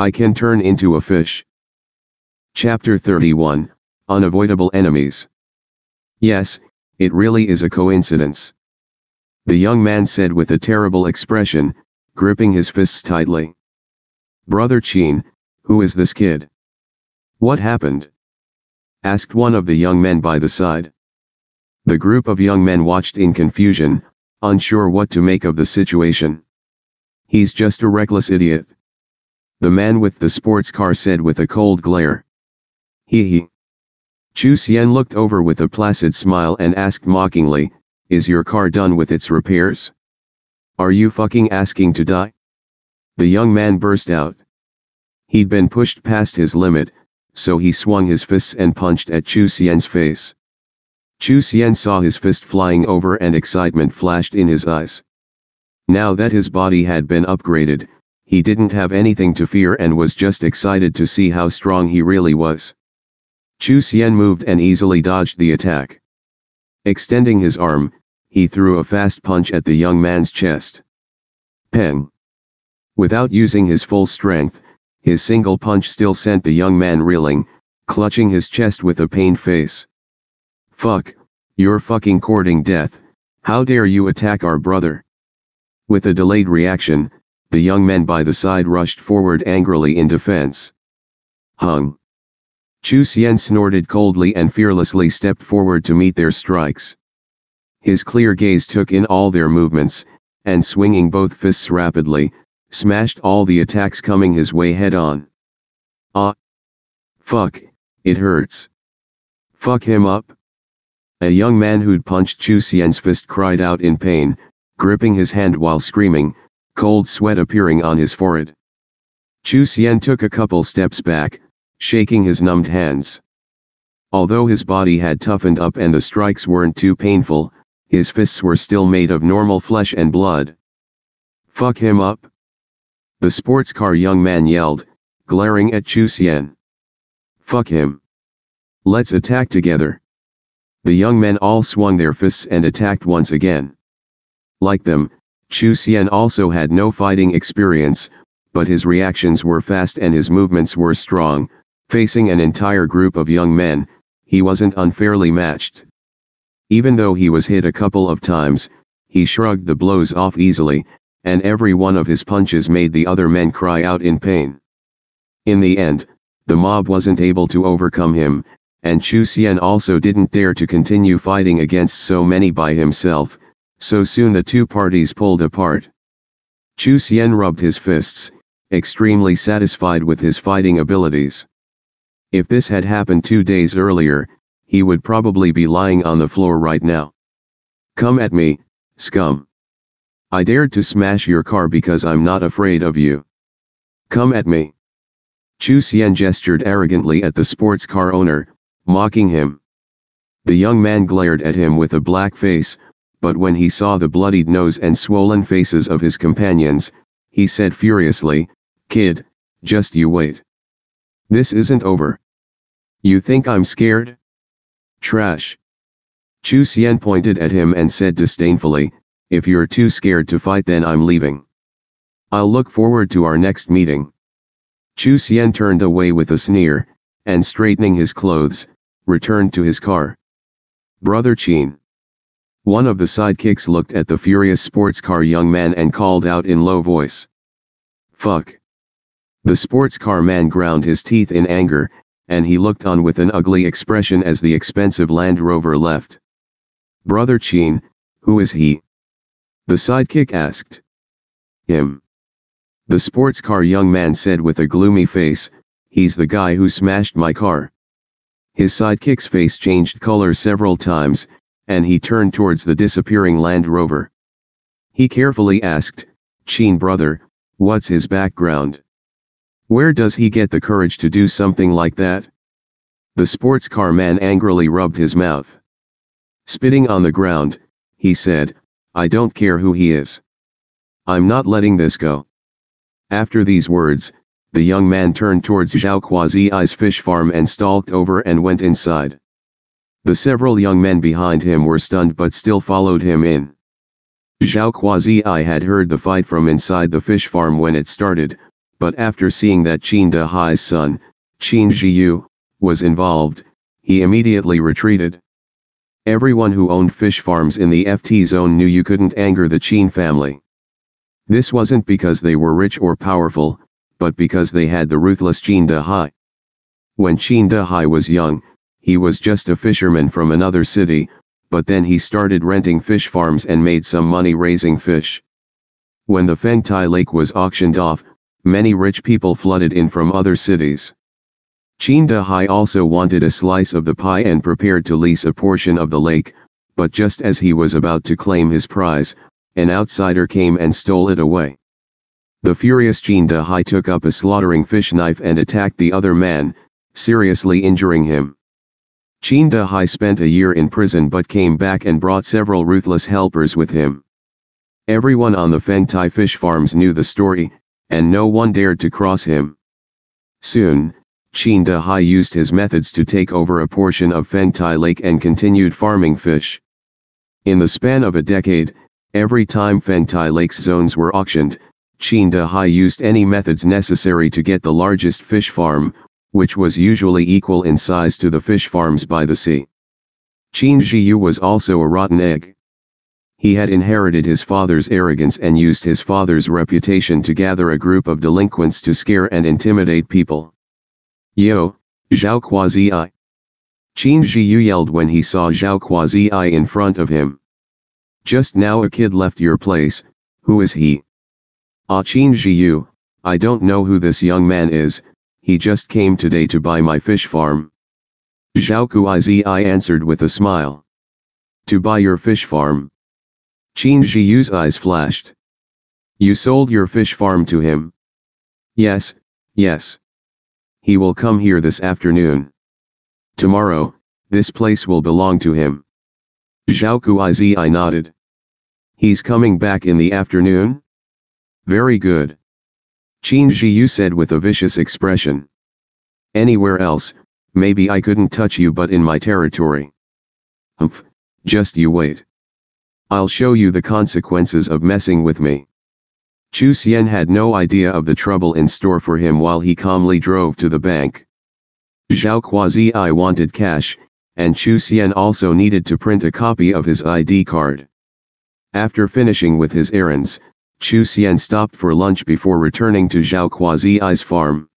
I can turn into a fish. Chapter 31 Unavoidable Enemies. Yes, it really is a coincidence. The young man said with a terrible expression, gripping his fists tightly. Brother Qin, who is this kid? What happened? Asked one of the young men by the side. The group of young men watched in confusion, unsure what to make of the situation. He's just a reckless idiot. The man with the sports car said with a cold glare. He he. Chu Xian looked over with a placid smile and asked mockingly, is your car done with its repairs? Are you fucking asking to die? The young man burst out. He'd been pushed past his limit, so he swung his fists and punched at Chu Xian's face. Chu Xian saw his fist flying over and excitement flashed in his eyes. Now that his body had been upgraded, he didn't have anything to fear and was just excited to see how strong he really was. Chu Xian moved and easily dodged the attack. Extending his arm, he threw a fast punch at the young man's chest. Peng. Without using his full strength, his single punch still sent the young man reeling, clutching his chest with a pained face. Fuck, you're fucking courting death, how dare you attack our brother? With a delayed reaction, the young men by the side rushed forward angrily in defense. Hung. Chu Xian snorted coldly and fearlessly stepped forward to meet their strikes. His clear gaze took in all their movements, and swinging both fists rapidly, smashed all the attacks coming his way head on. Ah! Fuck, it hurts. Fuck him up. A young man who'd punched Chu Xian's fist cried out in pain, gripping his hand while screaming, cold sweat appearing on his forehead. Chu Xian took a couple steps back, shaking his numbed hands. Although his body had toughened up and the strikes weren't too painful, his fists were still made of normal flesh and blood. Fuck him up. The sports car young man yelled, glaring at Chu Xian. Fuck him. Let's attack together. The young men all swung their fists and attacked once again. Like them, Chu Xian also had no fighting experience, but his reactions were fast and his movements were strong, Facing an entire group of young men, he wasn't unfairly matched. Even though he was hit a couple of times, he shrugged the blows off easily, and every one of his punches made the other men cry out in pain. In the end, the mob wasn't able to overcome him, and Chu Xian also didn't dare to continue fighting against so many by himself, so soon the two parties pulled apart. Chu Xian rubbed his fists, extremely satisfied with his fighting abilities. If this had happened two days earlier, he would probably be lying on the floor right now. Come at me, scum. I dared to smash your car because I'm not afraid of you. Come at me. Chu Xian gestured arrogantly at the sports car owner, mocking him. The young man glared at him with a black face, but when he saw the bloodied nose and swollen faces of his companions, he said furiously, Kid, just you wait. This isn't over. You think I'm scared? Trash. Chu Xian pointed at him and said disdainfully, if you're too scared to fight then I'm leaving. I'll look forward to our next meeting. Chu Xian turned away with a sneer, and straightening his clothes, returned to his car. Brother Qin. One of the sidekicks looked at the furious sports car young man and called out in low voice. Fuck. The sports car man ground his teeth in anger, and he looked on with an ugly expression as the expensive Land Rover left. Brother Qin, who is he? The sidekick asked. Him. The sports car young man said with a gloomy face, he's the guy who smashed my car. His sidekick's face changed color several times, and he turned towards the disappearing Land Rover. He carefully asked, Qin brother, what's his background? Where does he get the courage to do something like that? The sports car man angrily rubbed his mouth. Spitting on the ground, he said, I don't care who he is. I'm not letting this go. After these words, the young man turned towards Zhao Quazi's fish farm and stalked over and went inside. The several young men behind him were stunned but still followed him in. Zhao Quazi had heard the fight from inside the fish farm when it started, but after seeing that Qin De Hai's son, Qin Jiyu, was involved, he immediately retreated. Everyone who owned fish farms in the FT zone knew you couldn't anger the Qin family. This wasn't because they were rich or powerful, but because they had the ruthless Qin De Hai. When Qin De Hai was young, he was just a fisherman from another city, but then he started renting fish farms and made some money raising fish. When the Fengtai Lake was auctioned off, many rich people flooded in from other cities. Qin De Hai also wanted a slice of the pie and prepared to lease a portion of the lake, but just as he was about to claim his prize, an outsider came and stole it away. The furious Qin De Hai took up a slaughtering fish knife and attacked the other man, seriously injuring him. Qin De Hai spent a year in prison but came back and brought several ruthless helpers with him. Everyone on the Fengtai fish farms knew the story, and no one dared to cross him. Soon, Qin De Hai used his methods to take over a portion of Fengtai Lake and continued farming fish. In the span of a decade, every time Fengtai Lake's zones were auctioned, Qin De Hai used any methods necessary to get the largest fish farm, which was usually equal in size to the fish farms by the sea. Qin Jiyu was also a rotten egg. He had inherited his father's arrogance and used his father's reputation to gather a group of delinquents to scare and intimidate people. Yo, Zhao Kuazi Qin Jiyu yelled when he saw Zhao Kuazi in front of him. Just now a kid left your place, who is he? Ah Qin Jiyu, I don't know who this young man is, he just came today to buy my fish farm. Zhao Kuazi answered with a smile. To buy your fish farm. Qin Jiyu's eyes flashed. You sold your fish farm to him? Yes, yes. He will come here this afternoon. Tomorrow, this place will belong to him. Zhao Kuizi nodded. He's coming back in the afternoon? Very good. Qin Jiyu said with a vicious expression. Anywhere else, maybe I couldn't touch you but in my territory. Humph, just you wait. I'll show you the consequences of messing with me. Chu Xian had no idea of the trouble in store for him while he calmly drove to the bank. Zhao Quazi wanted cash, and Chu Xian also needed to print a copy of his ID card. After finishing with his errands, Chu Xian stopped for lunch before returning to Zhao Quazi's farm.